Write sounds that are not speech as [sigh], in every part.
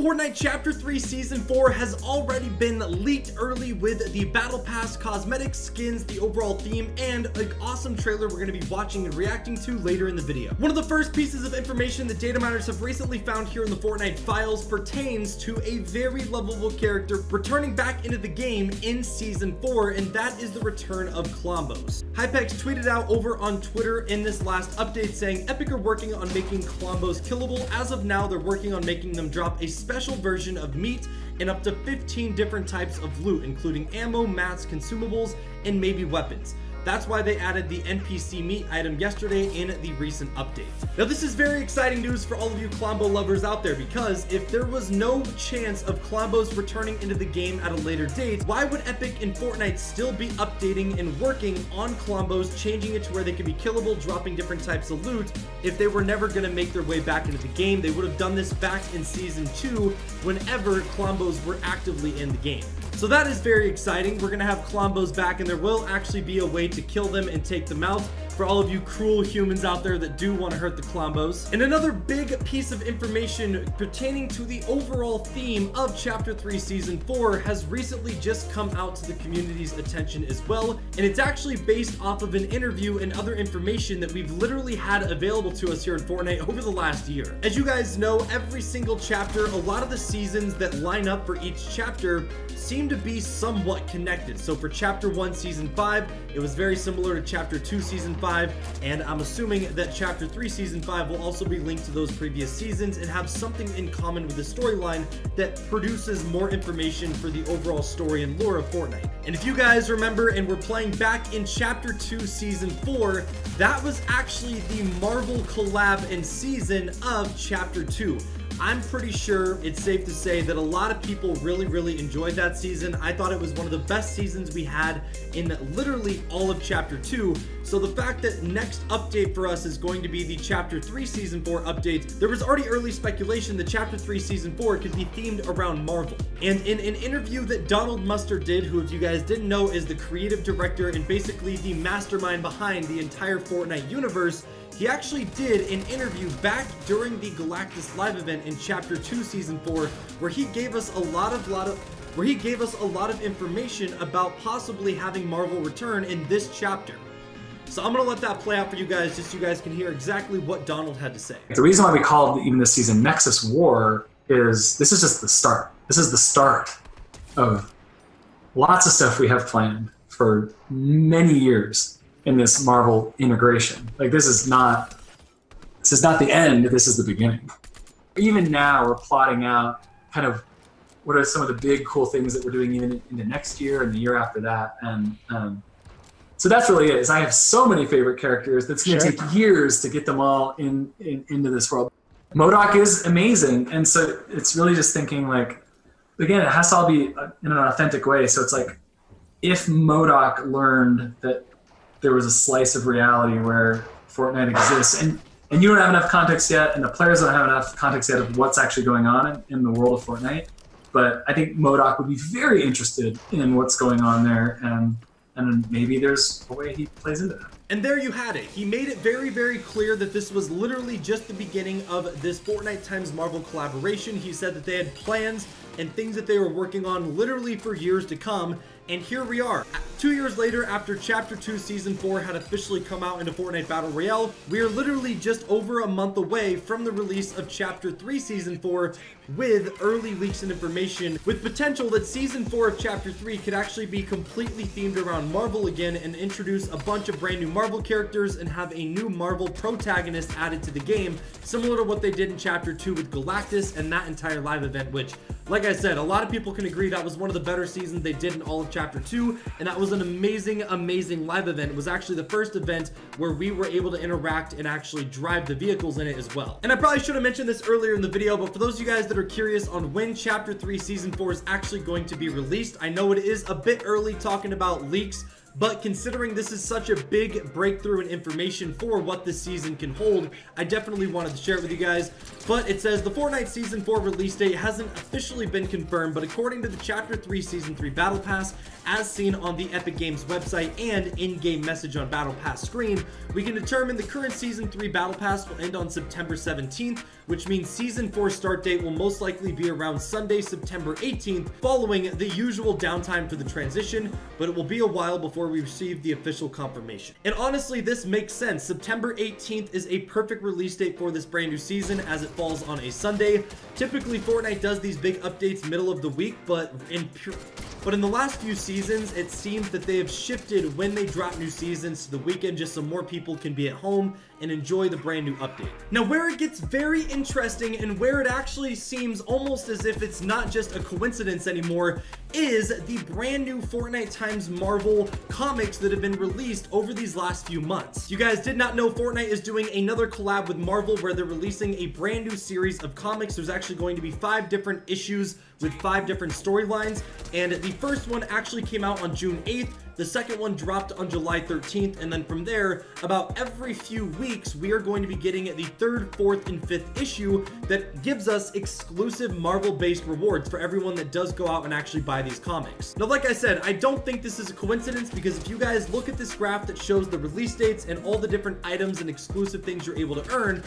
Fortnite Chapter 3 Season 4 has already been leaked early with the Battle Pass cosmetics, skins, the overall theme, and an awesome trailer we're going to be watching and reacting to later in the video. One of the first pieces of information that data miners have recently found here in the Fortnite files pertains to a very lovable character returning back into the game in Season 4, and that is the return of Klombos. Hypex tweeted out over on Twitter in this last update saying Epic are working on making Klombos killable. As of now, they're working on making them drop a special version of meat and up to 15 different types of loot, including ammo, mats, consumables, and maybe weapons. That's why they added the NPC meat item yesterday in the recent update. Now this is very exciting news for all of you Klombo lovers out there because if there was no chance of Klombos returning into the game at a later date, why would Epic and Fortnite still be updating and working on Klombos, changing it to where they can be killable, dropping different types of loot if they were never going to make their way back into the game? They would have done this back in Season 2 whenever Klombos were actively in the game. So that is very exciting. We're going to have Klombos back and there will actually be a way to kill them and take them out for all of you cruel humans out there that do want to hurt the Klombos. And another big piece of information pertaining to the overall theme of Chapter 3 Season 4 has recently just come out to the community's attention as well. And it's actually based off of an interview and other information that we've literally had available to us here in Fortnite over the last year. As you guys know, every single chapter, a lot of the seasons that line up for each chapter seem to be somewhat connected. So for Chapter 1 Season 5, it was very similar to Chapter 2 Season 5, and I'm assuming that Chapter 3 Season 5 will also be linked to those previous seasons and have something in common with the storyline that produces more information for the overall story and lore of Fortnite. And if you guys remember and we're playing back in Chapter 2 Season 4, that was actually the Marvel collab and season of Chapter 2. I'm pretty sure it's safe to say that a lot of people really, really enjoyed that season. I thought it was one of the best seasons we had in literally all of Chapter 2. So the fact that next update for us is going to be the Chapter 3 Season 4 update, there was already early speculation that Chapter 3 Season 4 could be themed around Marvel. And in an interview that Donald Mustard did, who if you guys didn't know is the creative director and basically the mastermind behind the entire Fortnite universe, he actually did an interview back during the Galactus live event in Chapter 2 Season 4 where he gave us a lot of lot of where he gave us a lot of information about possibly having Marvel return in this chapter. So I'm gonna let that play out for you guys, just so you guys can hear exactly what Donald had to say. The reason why we called even this season Nexus War is this is just the start. This is the start of lots of stuff we have planned for many years in this Marvel integration. Like this is not this is not the end. This is the beginning. Even now, we're plotting out kind of what are some of the big cool things that we're doing even in the next year and the year after that. And um, so that's really it. Is I have so many favorite characters that's going to sure. take years to get them all in, in into this world. MODOK is amazing, and so it's really just thinking like, again, it has to all be in an authentic way. So it's like, if MODOK learned that there was a slice of reality where Fortnite exists, and and you don't have enough context yet, and the players don't have enough context yet of what's actually going on in, in the world of Fortnite. But I think MODOK would be very interested in what's going on there, and and maybe there's a way he plays into that. And there you had it. He made it very, very clear that this was literally just the beginning of this Fortnite times Marvel collaboration. He said that they had plans and things that they were working on literally for years to come. And here we are. Two years later, after Chapter 2 Season 4 had officially come out into Fortnite Battle Royale, we are literally just over a month away from the release of Chapter 3 Season 4 with early leaks and information, with potential that Season 4 of Chapter 3 could actually be completely themed around Marvel again and introduce a bunch of brand new Marvel characters and have a new Marvel protagonist added to the game, similar to what they did in Chapter 2 with Galactus and that entire live event, which, like I said, a lot of people can agree that was one of the better seasons they did in all of Chapter Chapter 2, and that was an amazing, amazing live event. It was actually the first event where we were able to interact and actually drive the vehicles in it as well. And I probably should have mentioned this earlier in the video, but for those of you guys that are curious on when Chapter 3 Season 4 is actually going to be released, I know it is a bit early talking about leaks, but considering this is such a big breakthrough in information for what this season can hold, I definitely wanted to share it with you guys. But it says the Fortnite Season 4 release date hasn't officially been confirmed, but according to the Chapter 3 Season 3 Battle Pass, as seen on the Epic Games website and in-game message on Battle Pass screen, we can determine the current Season 3 Battle Pass will end on September 17th, which means Season 4 start date will most likely be around Sunday, September 18th, following the usual downtime for the transition, but it will be a while before we receive the official confirmation. And honestly, this makes sense. September 18th is a perfect release date for this brand new season as it falls on a Sunday. Typically, Fortnite does these big updates middle of the week, but in pure but in the last few seasons, it seems that they have shifted when they drop new seasons to the weekend just so more people can be at home and enjoy the brand new update. Now, where it gets very interesting and where it actually seems almost as if it's not just a coincidence anymore is the brand new Fortnite times Marvel comics that have been released over these last few months. You guys did not know Fortnite is doing another collab with Marvel where they're releasing a brand new series of comics. There's actually going to be five different issues with five different storylines, and the first one actually came out on June 8th. The second one dropped on July 13th, and then from there, about every few weeks, we are going to be getting the third, fourth, and fifth issue that gives us exclusive Marvel-based rewards for everyone that does go out and actually buy these comics. Now, like I said, I don't think this is a coincidence because if you guys look at this graph that shows the release dates and all the different items and exclusive things you're able to earn,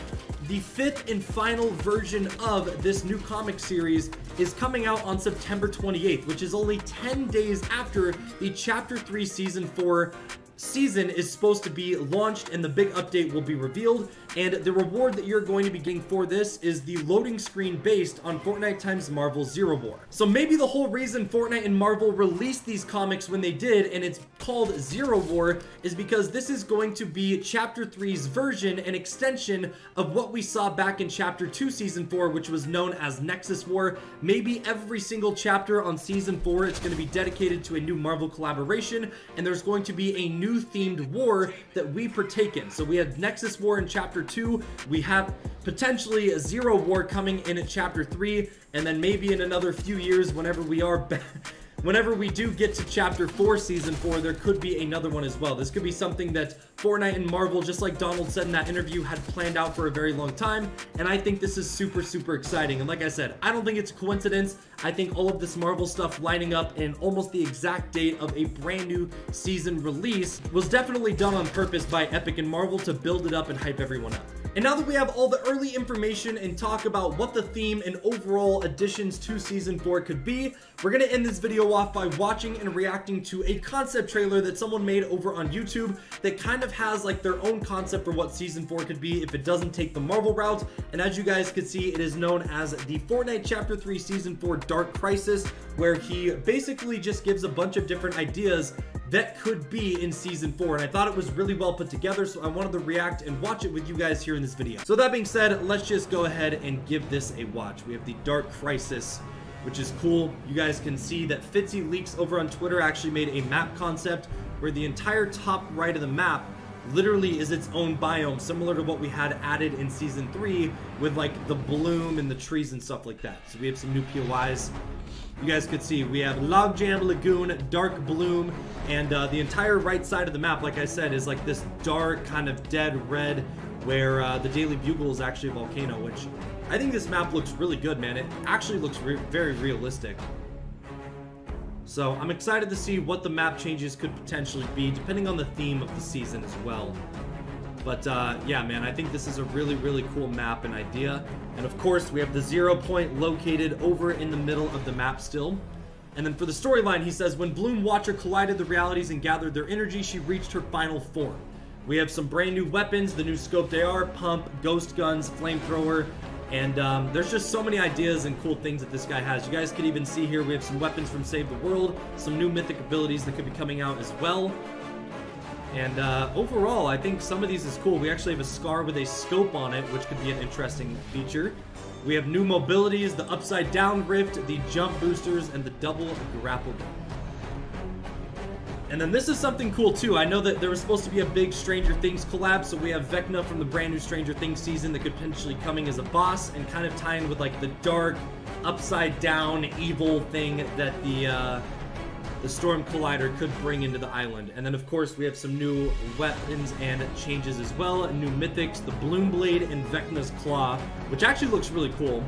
the fifth and final version of this new comic series is coming out on September 28th, which is only 10 days after the Chapter 3 Season 4 season is supposed to be launched and the big update will be revealed. And the reward that you're going to be getting for this is the loading screen based on Fortnite times Marvel Zero War. So maybe the whole reason Fortnite and Marvel released these comics when they did, and it's called Zero War, is because this is going to be Chapter 3's version and extension of what we saw back in Chapter 2 Season 4, which was known as Nexus War. Maybe every single chapter on Season 4 is going to be dedicated to a new Marvel collaboration, and there's going to be a new themed war that we partake in. So we have Nexus War in Chapter 2. We have potentially a Zero War coming in at Chapter 3, and then maybe in another few years, whenever we are [laughs] whenever we do get to chapter 4 season 4 there could be another one as well. This could be something that Fortnite and Marvel just like Donald said in that interview had planned out for a very long time. And I think this is super super exciting. And like I said I don't think it's a coincidence. I think all of this Marvel stuff lining up in almost the exact date of a brand new season release was definitely done on purpose by Epic and Marvel to build it up and hype everyone up. And now that we have all the early information and talk about what the theme and overall additions to Season 4 could be, we're going to end this video off by watching and reacting to a concept trailer that someone made over on YouTube that kind of has like their own concept for what Season 4 could be if it doesn't take the Marvel route. And as you guys can see, it is known as the Fortnite Chapter 3 Season 4 Dark Crisis, where he basically just gives a bunch of different ideas that could be in season four. And I thought it was really well put together, so I wanted to react and watch it with you guys here in this video. So that being said, let's just go ahead and give this a watch. We have the Dark Crisis, which is cool. You guys can see that Fitzy Leaks over on Twitter actually made a map concept where the entire top right of the map literally is its own biome, similar to what we had added in Season 3 with like the bloom and the trees and stuff like that. So we have some new POIs you guys could see we have Logjam Lagoon, Dark Bloom, and uh, the entire right side of the map, like I said, is like this dark kind of dead red where uh, the Daily Bugle is actually a volcano, which I think this map looks really good, man. It actually looks re very realistic. So I'm excited to see what the map changes could potentially be, depending on the theme of the season as well. But uh, yeah, man, I think this is a really, really cool map and idea. And of course, we have the zero point located over in the middle of the map still. And then for the storyline, he says, when Bloom Watcher collided the realities and gathered their energy, she reached her final form. We have some brand new weapons, the new scoped AR, pump, ghost guns, flamethrower, and um, there's just so many ideas and cool things that this guy has. You guys can even see here we have some weapons from Save the World, some new mythic abilities that could be coming out as well. And uh, overall, I think some of these is cool. We actually have a Scar with a scope on it, which could be an interesting feature. We have new mobilities, the upside down rift, the jump boosters, and the double grapple gun. And then this is something cool too. I know that there was supposed to be a big Stranger Things collab, so we have Vecna from the brand new Stranger Things season that could potentially coming as a boss and kind of tying with like the dark, upside down, evil thing that the uh, the Storm Collider could bring into the island. And then, of course, we have some new weapons and changes as well. New mythics, the Bloom Blade and Vecna's Claw, which actually looks really cool.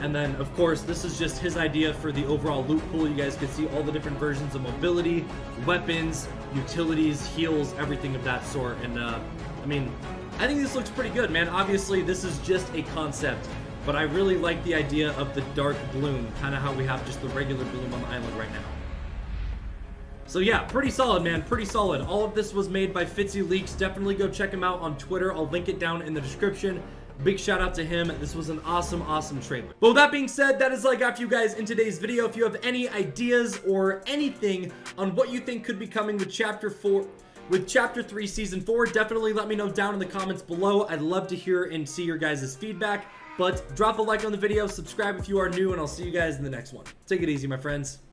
And then, of course, this is just his idea for the overall loot pool. You guys can see all the different versions of mobility, weapons, utilities, heals, everything of that sort. And, uh, I mean, I think this looks pretty good, man. Obviously, this is just a concept, but I really like the idea of the dark bloom, kind of how we have just the regular bloom on the island right now. So yeah, pretty solid, man. Pretty solid. All of this was made by Fitzy Leaks. Definitely go check him out on Twitter. I'll link it down in the description. Big shout out to him. This was an awesome, awesome trailer. But with that being said, that is like after you guys in today's video. If you have any ideas or anything on what you think could be coming with Chapter 4, with Chapter 3 Season 4, definitely let me know down in the comments below. I'd love to hear and see your guys' feedback. But drop a like on the video, subscribe if you are new, and I'll see you guys in the next one. Take it easy, my friends.